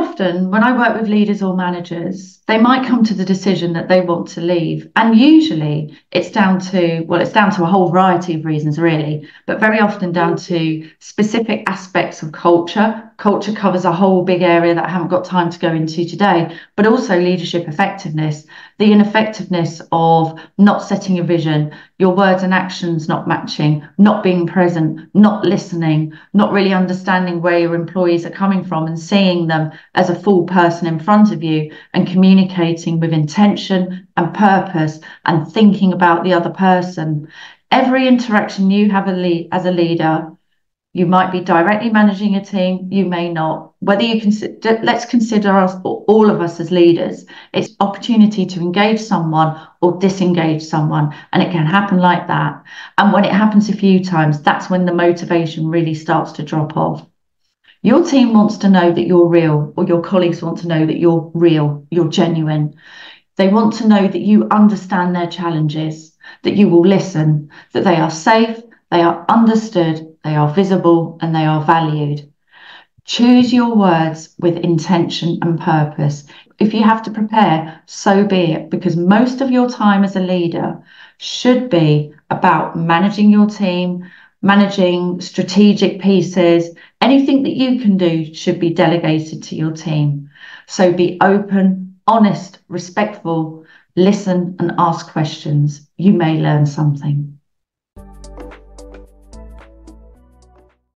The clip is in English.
often, when I work with leaders or managers, they might come to the decision that they want to leave. And usually it's down to, well, it's down to a whole variety of reasons, really, but very often down to specific aspects of culture. Culture covers a whole big area that I haven't got time to go into today, but also leadership effectiveness, the ineffectiveness of not setting a vision, your words and actions not matching, not being present, not listening, not really understanding where your employees are coming from and seeing them as a full person in front of you and communicating with intention and purpose and thinking about the other person. Every interaction you have as a leader you might be directly managing a team, you may not. Whether you consider, let's consider us, all of us as leaders, it's opportunity to engage someone or disengage someone. And it can happen like that. And when it happens a few times, that's when the motivation really starts to drop off. Your team wants to know that you're real, or your colleagues want to know that you're real, you're genuine. They want to know that you understand their challenges, that you will listen, that they are safe, they are understood, they are visible, and they are valued. Choose your words with intention and purpose. If you have to prepare, so be it, because most of your time as a leader should be about managing your team, managing strategic pieces. Anything that you can do should be delegated to your team. So be open, honest, respectful, listen, and ask questions. You may learn something.